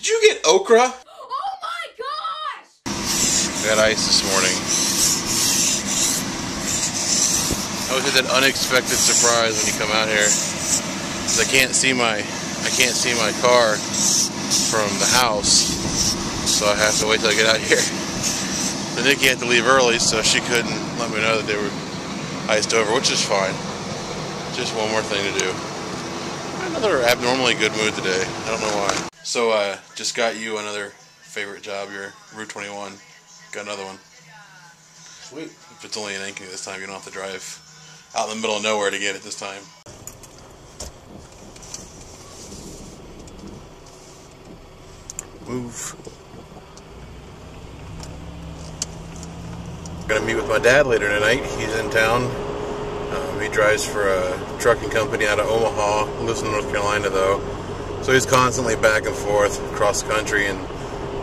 Did you get okra? Oh my gosh! Got ice this morning. I always get that unexpected surprise when you come out here. Cause I can't see my I can't see my car from the house. So I have to wait till I get out here. So Nikki had to leave early so she couldn't let me know that they were iced over, which is fine. Just one more thing to do. Another abnormally good mood today. I don't know why. So uh just got you another favorite job, your Route 21. Got another one. Sweet. If it's only in Ankeny this time, you don't have to drive out in the middle of nowhere to get it this time. Move. Gonna meet with my dad later tonight. He's in town. Um, he drives for a trucking company out of Omaha. Lives in North Carolina though, so he's constantly back and forth across the country. And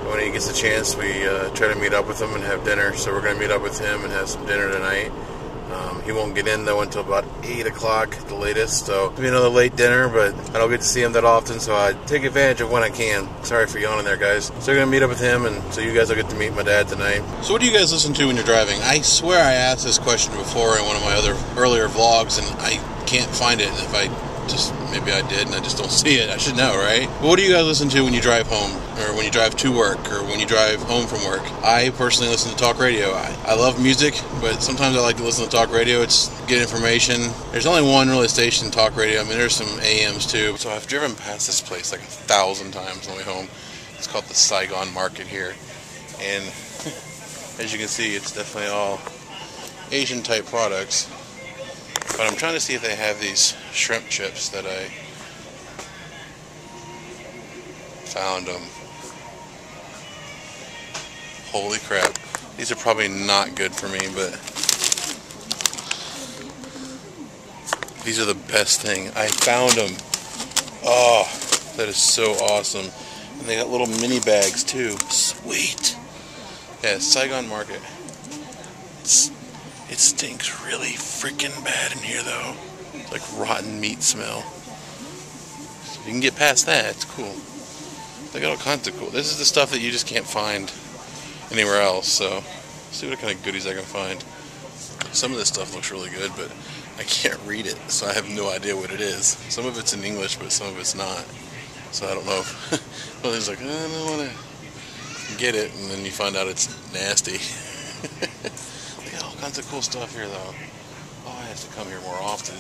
when he gets a chance, we uh, try to meet up with him and have dinner. So we're gonna meet up with him and have some dinner tonight. Um, he won't get in though until about 8 o'clock the latest, so it'll be another late dinner, but I don't get to see him that often, so I take advantage of when I can. Sorry for yawning there, guys. So we're gonna meet up with him, and so you guys will get to meet my dad tonight. So what do you guys listen to when you're driving? I swear I asked this question before in one of my other earlier vlogs, and I can't find it. And if I just maybe I did and I just don't see it. I should know, right? But what do you guys listen to when you drive home, or when you drive to work, or when you drive home from work? I personally listen to talk radio. I, I love music, but sometimes I like to listen to talk radio. It's get information. There's only one really station talk radio. I mean, there's some AMs too. So I've driven past this place like a thousand times on the way home. It's called the Saigon Market here, and as you can see, it's definitely all Asian type products. But I'm trying to see if they have these shrimp chips that I found them. Holy crap. These are probably not good for me, but these are the best thing. I found them. Oh, that is so awesome. And they got little mini bags too. Sweet. Yeah, Saigon Market. It's it stinks really freaking bad in here, though. It's like rotten meat smell. So you can get past that. It's cool. They got all kinds of cool. This is the stuff that you just can't find anywhere else. So see what kind of goodies I can find. Some of this stuff looks really good, but I can't read it, so I have no idea what it is. Some of it's in English, but some of it's not. So I don't know. If, well, he's like, I don't want to get it, and then you find out it's nasty. Kinds of cool stuff here, though. Oh, I have to come here more often.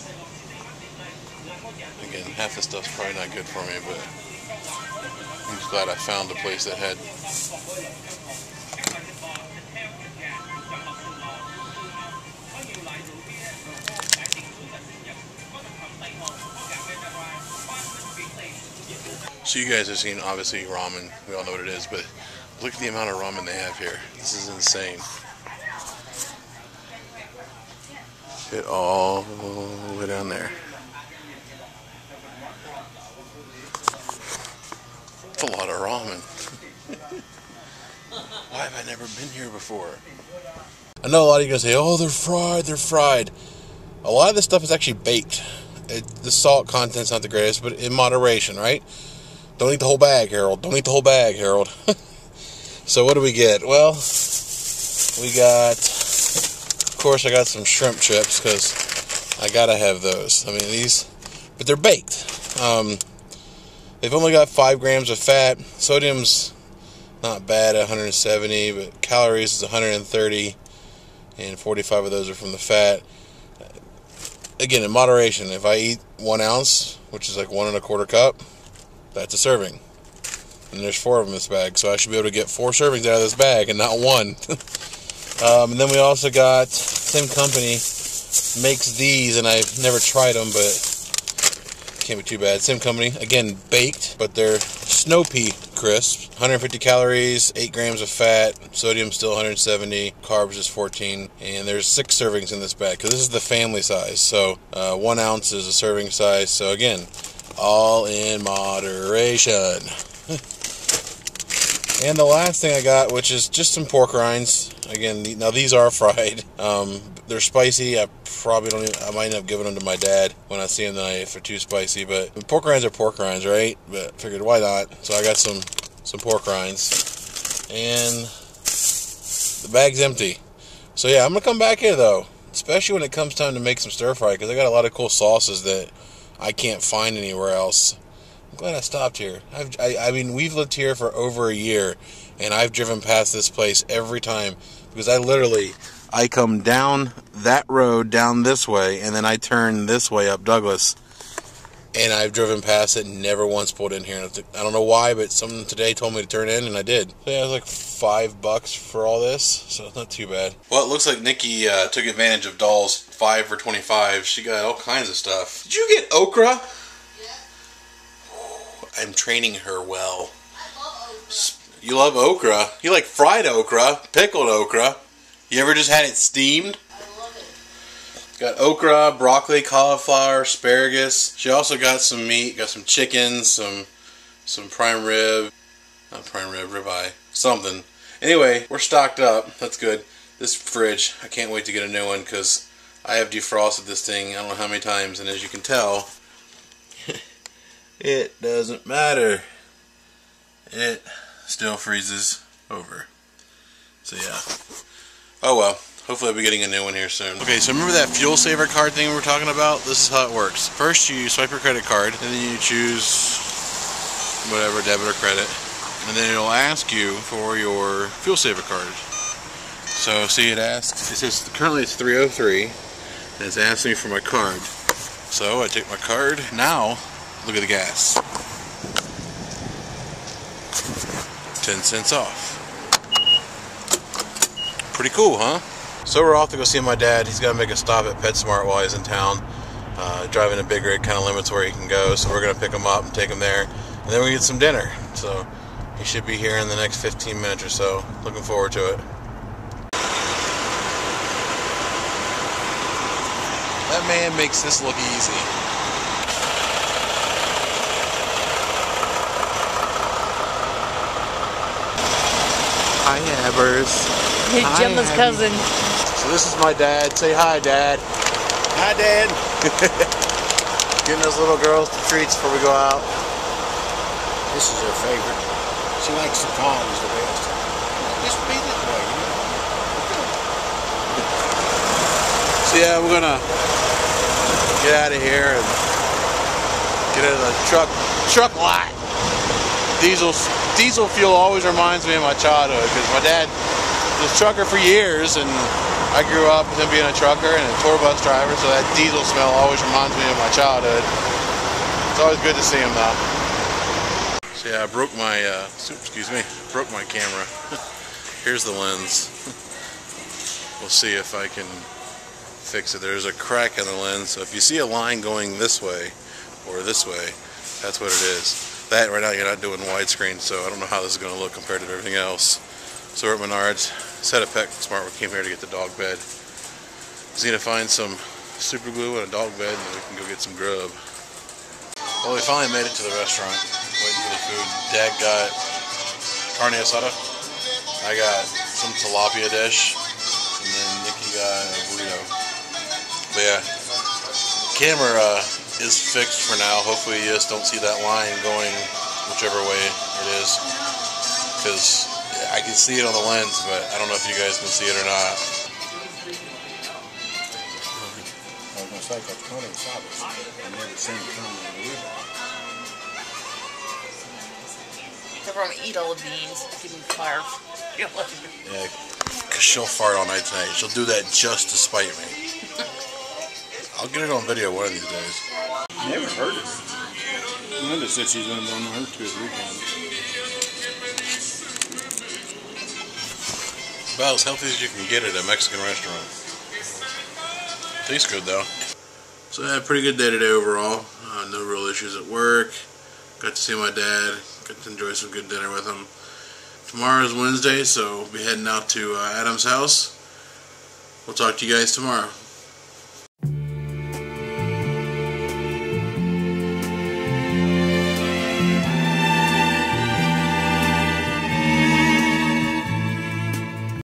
Again, half the stuff's probably not good for me, but I'm just glad I found a place that had. So you guys have seen, obviously, ramen. We all know what it is, but look at the amount of ramen they have here. This is insane. It all the way down there. It's a lot of ramen. Why have I never been here before? I know a lot of you guys say, "Oh, they're fried. They're fried." A lot of this stuff is actually baked. It, the salt content's not the greatest, but in moderation, right? Don't eat the whole bag, Harold. Don't eat the whole bag, Harold. so what do we get? Well, we got of course, I got some shrimp chips because I gotta have those. I mean, these, but they're baked. Um, they've only got five grams of fat. Sodium's not bad at 170, but calories is 130, and 45 of those are from the fat. Again, in moderation. If I eat one ounce, which is like one and a quarter cup, that's a serving. And there's four of them in this bag, so I should be able to get four servings out of this bag and not one. Um, and then we also got same company makes these, and I've never tried them, but can't be too bad. Same company, again baked, but they're snow pea crisps. 150 calories, 8 grams of fat, sodium still 170, carbs is 14, and there's six servings in this bag because this is the family size. So uh, one ounce is a serving size. So again, all in moderation. And the last thing I got, which is just some pork rinds. Again, now these are fried. Um, they're spicy. I probably don't. Even, I might end up giving them to my dad when I see him tonight if they're too spicy. But pork rinds are pork rinds, right? But figured why not? So I got some some pork rinds, and the bag's empty. So yeah, I'm gonna come back here though, especially when it comes time to make some stir fry because I got a lot of cool sauces that I can't find anywhere else. Glad I stopped here. I've, I, I mean, we've lived here for over a year, and I've driven past this place every time because I literally I come down that road down this way, and then I turn this way up Douglas, and I've driven past it, and never once pulled in here. I don't know why, but someone today told me to turn in, and I did. So yeah, it was like five bucks for all this, so it's not too bad. Well, it looks like Nikki uh, took advantage of Dahl's five for twenty-five. She got all kinds of stuff. Did you get okra? I'm training her well. You love okra. You like fried okra, pickled okra. You ever just had it steamed? Love. Got okra, broccoli, cauliflower, asparagus. She also got some meat, got some chicken, some some prime rib, not prime rib, ribeye, something. Anyway, we're stocked up. That's good. This fridge, I can't wait to get a new one because I have defrosted this thing I don't know how many times, and as you can tell, it doesn't matter. It still freezes over. So yeah. Oh well. Hopefully I'll be getting a new one here soon. Okay, so remember that fuel saver card thing we were talking about? This is how it works. First you swipe your credit card, and then you choose whatever, debit or credit. And then it'll ask you for your fuel saver card. So see it asks, it says currently it's 303, and it's asking me for my card. So I take my card. Now, look at the gas. 10 cents off. Pretty cool, huh? So we're off to go see my dad. He's got to make a stop at PetSmart while he's in town. Uh, driving a big rig kind of limits where he can go, so we're going to pick him up and take him there. And then we get some dinner. So he should be here in the next 15 minutes or so. Looking forward to it. That man makes this look easy. Hi, Habbers. He's Hi, Gemma's Abby. cousin. So this is my dad. Say hi, Dad. Hi, Dad. Getting those little girls the treats before we go out. This is her favorite. She likes the palms the best. Just be this way, you know. So yeah, we're gonna get out of here and get in the truck truck lot. Diesel diesel fuel always reminds me of my childhood because my dad was a trucker for years and I grew up with him being a trucker and a tour bus driver, so that diesel smell always reminds me of my childhood. It's always good to see him though. So yeah, I broke my uh, excuse me, broke my camera. Here's the lens. We'll see if I can fix it. There's a crack in the lens, so if you see a line going this way or this way, that's what it is. That right now you're not doing widescreen, so I don't know how this is going to look compared to everything else. So we're at Menards, set a pet smart. We came here to get the dog bed. Need to find some super glue and a dog bed, and then we can go get some grub. Well, we finally made it to the restaurant, waiting for the food. Dad got carne asada. I got some tilapia dish, and then Nikki got a burrito. But yeah, camera uh, is fixed for now. Hopefully you just don't see that line going whichever way it is. Because I can see it on the lens, but I don't know if you guys can see it or not. I was gonna say, that's Tony Sabas. I've never seen Tony in a. They're from eat all the beans. Give me fire. Yeah, because she'll fart all night tonight. She'll do that just to spite me. I'll get it on video one of these days. Never heard of her. Linda said she's been on her to this weekend. About as healthy as you can get at a Mexican restaurant. Tastes good though. So I had a pretty good day today overall. Uh, no real issues at work. Got to see my dad. Got to enjoy some good dinner with him. Tomorrow is Wednesday, so we'll be heading out to uh, Adam's house. We'll talk to you guys tomorrow.